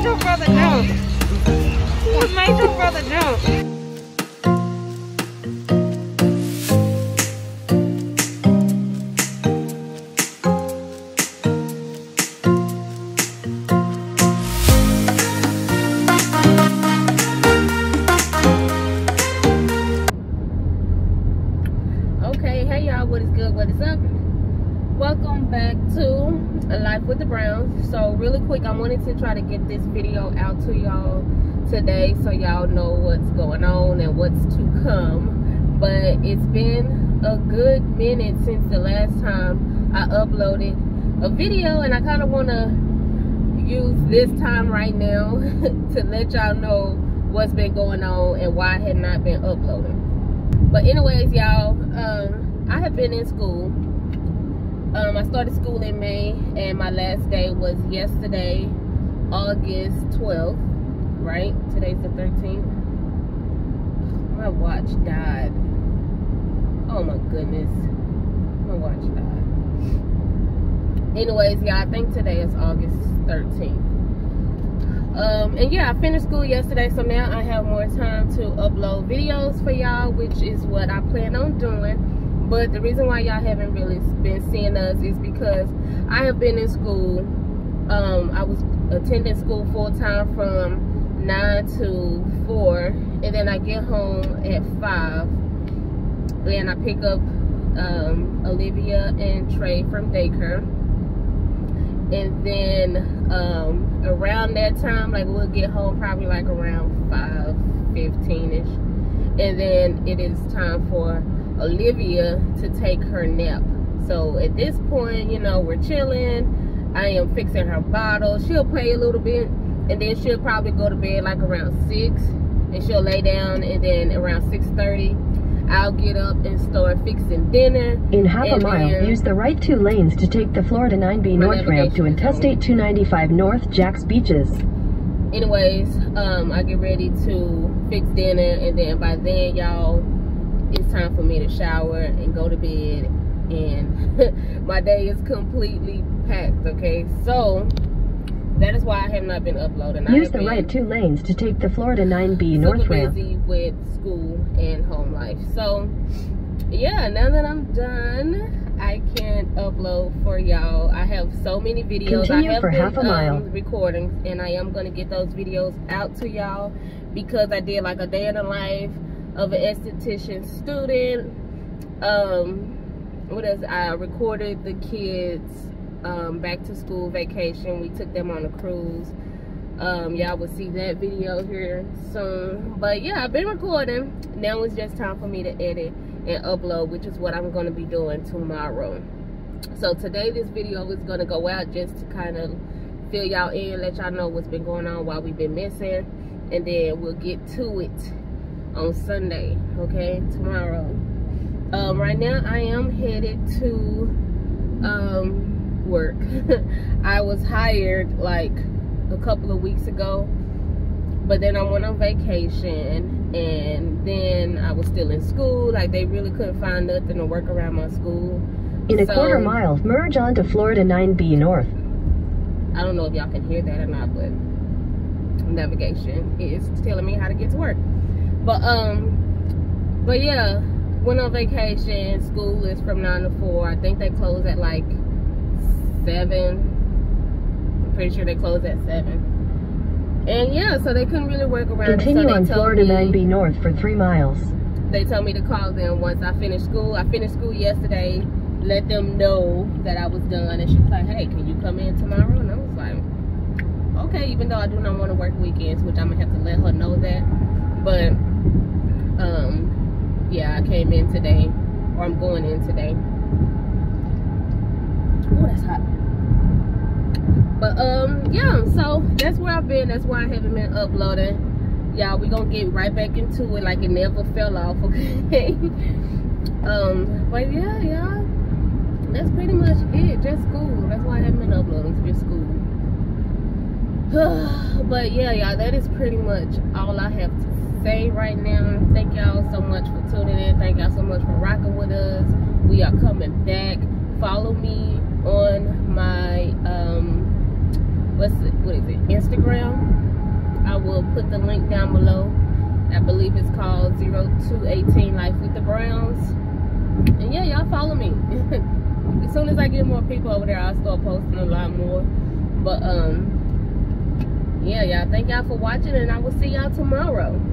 made your brother jump? What made your brother jump? Okay, hey y'all, what is good? What is up? Welcome back to Life with the Browns. So, really quick, I wanted to try to get this video out to y'all today so y'all know what's going on and what's to come. But it's been a good minute since the last time I uploaded a video, and I kind of want to use this time right now to let y'all know what's been going on and why I had not been uploading. But anyways, y'all, um, I have been in school. Um, I started school in May, and my last day was yesterday, August 12th, right? Today's the 13th. My watch died. Oh my goodness. My watch died. Anyways, yeah, I think today is August 13th. Um, and yeah, I finished school yesterday, so now I have more time to upload videos for y'all, which is what I plan on doing. But the reason why y'all haven't really been seeing us is because I have been in school. Um, I was attending school full time from 9 to 4, and then I get home at 5, and I pick up um, Olivia and Trey from daycare and then um, around that time like we'll get home probably like around 5 15 ish and then it is time for olivia to take her nap so at this point you know we're chilling i am fixing her bottle she'll play a little bit and then she'll probably go to bed like around 6 and she'll lay down and then around 6.30 I'll get up and start fixing dinner. In half a mile, use the right two lanes to take the Florida 9B North ramp to navigation is on. Interstate 295 North, Jax Beaches. anyways um i get ready to fix dinner and then by then y'all it's time for me to shower and go to bed and my day is completely packed okay? So that is why i have not been uploading. I Use the right two lanes to take the Florida 9B super North ramp. busy with school and home life. So yeah now that i'm done i can upload for y'all. I have so many videos. Continue i have for been half a mile. um, recordings and i am going to get those videos out to y'all because i did like a day in the life of an esthetician student. Um what else? I recorded the kids um back to school vacation. We took them on a cruise. Um y'all will see that video here soon. But yeah i've been recording. Now it's just time for me to edit and upload which is what i'm going to be doing tomorrow. So today this video is going to go out just to kind of fill y'all in let y'all know what's been going on while we've been missing and then we'll get to it on sunday okay tomorrow um right now i am headed to um work i was hired like a couple of weeks ago but then i went on vacation and then i was still in school like they really couldn't find nothing to work around my school In a So- quarter mile, merge onto Florida 9B North. I don't know if y'all can hear that or not, but navigation is telling me how to get to work. But um, but yeah, went on vacation. School is from nine to four. I think they close at like seven. I'm pretty sure they close at seven. And yeah, so they couldn't really work around. it. Continue so on Florida me- 9B North for three miles. they told me to call them once I finished school. I finished school yesterday. Let them know that I was done, and she was like, "Hey, can you come in tomorrow?" And I was like, "Okay," even though I do not want to work weekends, which I'm gonna have to let her know that. But um, yeah, I came in today, or I'm going in today. Oh, that's hot. But um, yeah, so that's where I've been. That's why I haven't been uploading. Y'all, we gonna get right back into it like it never fell off, okay? um, but yeah, y'all, that's pretty much it. Just school. That's why I haven't been uploading. It's just school. but yeah, y'all, that is pretty much all I have to say right now. Thank y'all so much for tuning in. Thank y'all so much for rocking with us. We are coming back. Follow me on my um what's it, what is it Instagram. I will put the link down below. I believe it's called 0218 Life with the Browns. And yeah, y'all follow me. as soon as I get more people over there, I'll start posting a lot more. But um, yeah, y'all. Thank y'all for watching, and I will see y'all tomorrow.